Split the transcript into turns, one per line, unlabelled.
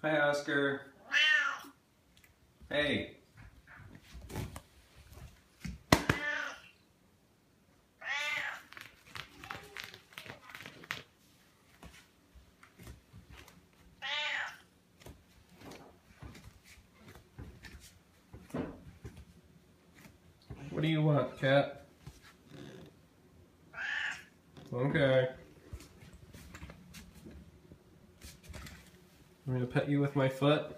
Hi, Oscar. Hey. What do you want, cat? Okay. I'm gonna pet you with my foot.